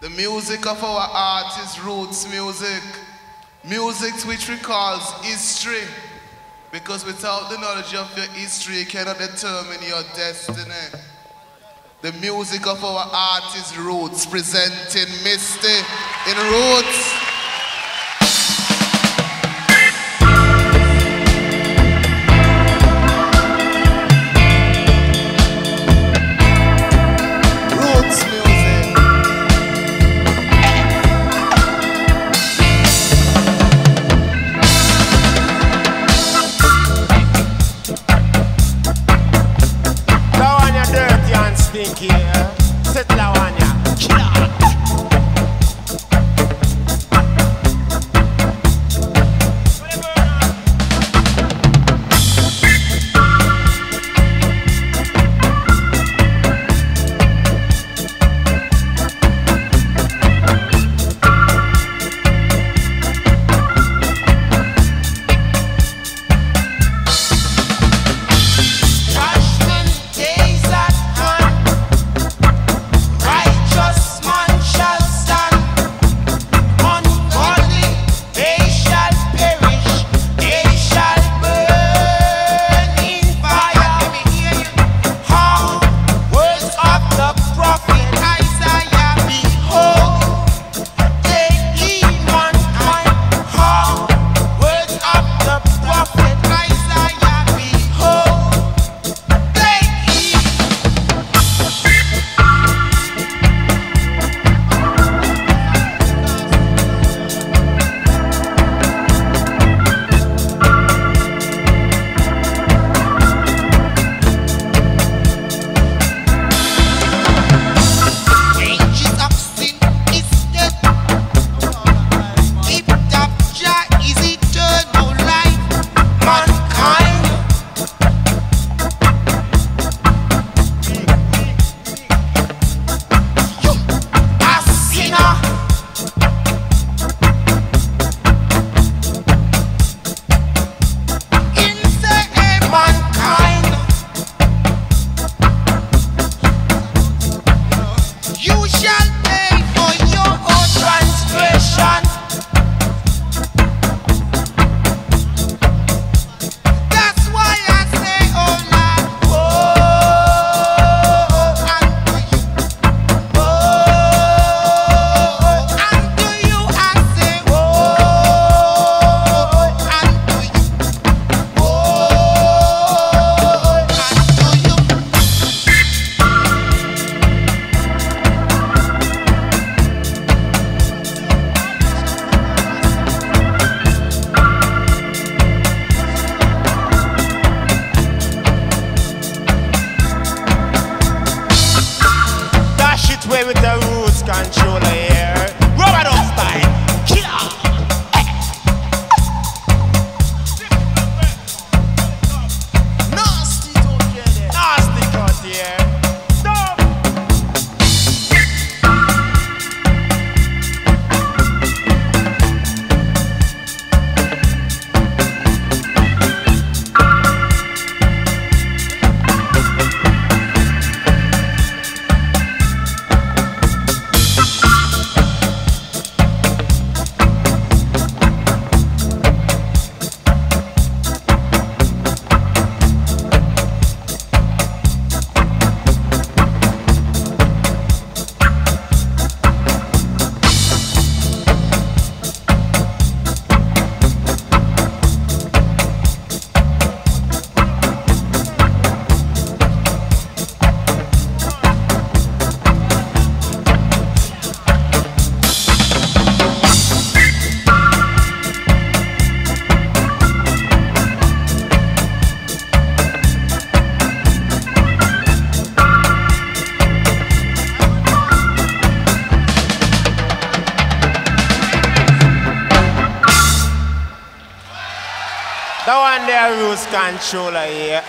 The music of our art is roots music, music which recalls history, because without the knowledge of your history, you cannot determine your destiny. The music of our art is roots, presenting Misty in roots. controller. Eh? The one there, Roots Controller here.